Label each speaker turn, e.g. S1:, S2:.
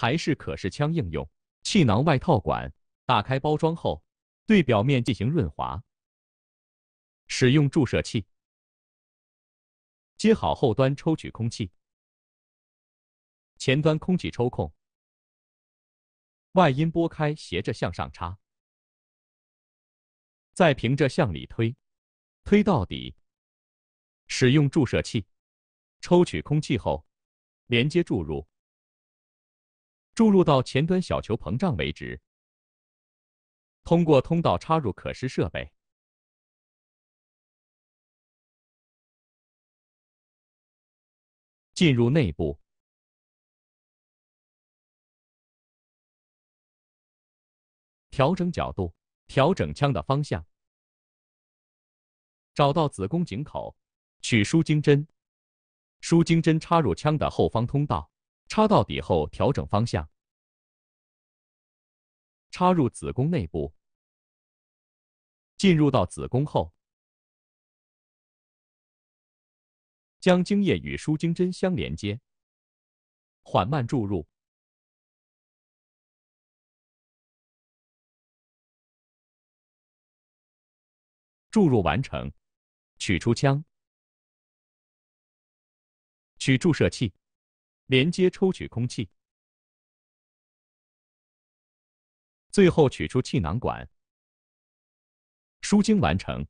S1: 台式可视枪应用，气囊外套管，打开包装后，对表面进行润滑。使用注射器，接好后端抽取空气，前端空气抽空，外阴拨开斜着向上插，再平着向里推，推到底。使用注射器，抽取空气后，连接注入。注入到前端小球膨胀为止。通过通道插入可视设备，进入内部，调整角度，调整枪的方向，找到子宫颈口，取输精针，输精针插入枪的后方通道。插到底后，调整方向，插入子宫内部，进入到子宫后，将精液与输精针相连接，缓慢注入，注入完成，取出枪，取注射器。连接抽取空气，最后取出气囊管，输精完成。